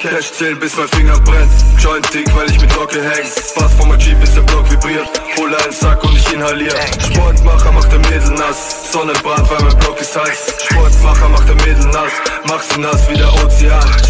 Cash zählen bis mein Finger brennt. Joint dick, weil ich mit Locke häng. Spaß von meinem Jeep bis der Block vibriert. Hole einen Sack und ich inhalier. Sportmacher macht der Mädel nass. Sonnenbrand, weil mein Block ist heiß. Sportmacher macht der Mädel nass. Mach sie nass wie der Ozean.